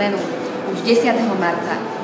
zmenu už 10. marca